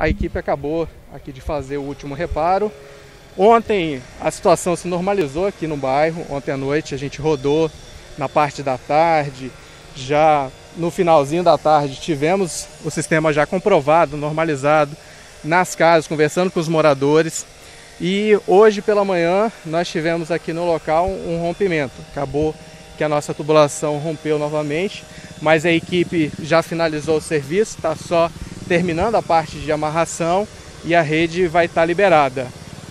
a equipe acabou aqui de fazer o último reparo. Ontem a situação se normalizou aqui no bairro. Ontem à noite a gente rodou na parte da tarde. Já no finalzinho da tarde tivemos o sistema já comprovado, normalizado nas casas, conversando com os moradores. E hoje pela manhã nós tivemos aqui no local um rompimento. Acabou que a nossa tubulação rompeu novamente, mas a equipe já finalizou o serviço, está só terminando a parte de amarração e a rede vai estar tá liberada.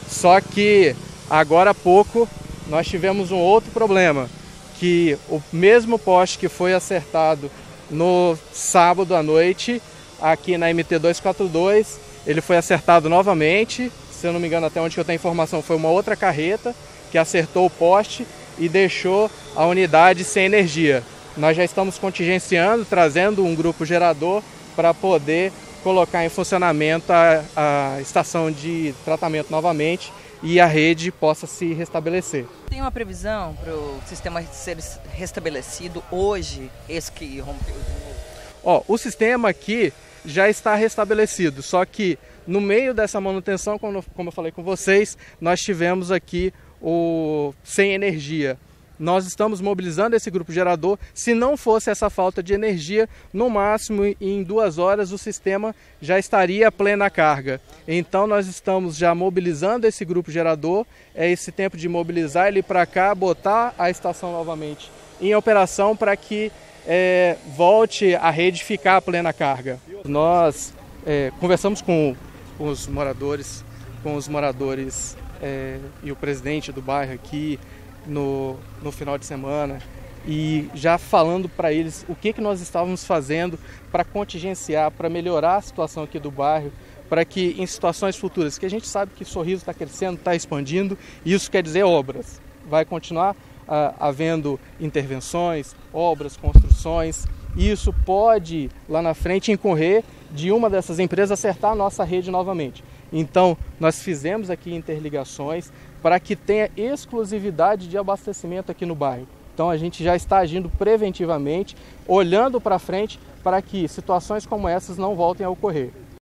Só que agora há pouco nós tivemos um outro problema, que o mesmo poste que foi acertado no sábado à noite, aqui na MT242, ele foi acertado novamente. Se eu não me engano, até onde eu tenho informação, foi uma outra carreta que acertou o poste e deixou a unidade sem energia. Nós já estamos contingenciando, trazendo um grupo gerador para poder colocar em funcionamento a, a estação de tratamento novamente e a rede possa se restabelecer. Tem uma previsão para o sistema ser restabelecido hoje, esse que rompeu de novo? Ó, o sistema aqui já está restabelecido, só que no meio dessa manutenção, como, como eu falei com vocês, nós tivemos aqui o sem energia nós estamos mobilizando esse grupo gerador. Se não fosse essa falta de energia, no máximo em duas horas o sistema já estaria a plena carga. Então nós estamos já mobilizando esse grupo gerador. É esse tempo de mobilizar ele para cá, botar a estação novamente em operação para que é, volte a rede ficar a plena carga. Nós é, conversamos com os moradores, com os moradores é, e o presidente do bairro aqui, no, no final de semana e já falando para eles o que, que nós estávamos fazendo para contingenciar, para melhorar a situação aqui do bairro, para que em situações futuras, que a gente sabe que Sorriso está crescendo, está expandindo, isso quer dizer obras. Vai continuar ah, havendo intervenções, obras, construções, e isso pode lá na frente incorrer de uma dessas empresas acertar a nossa rede novamente. Então, nós fizemos aqui interligações para que tenha exclusividade de abastecimento aqui no bairro. Então, a gente já está agindo preventivamente, olhando para frente para que situações como essas não voltem a ocorrer.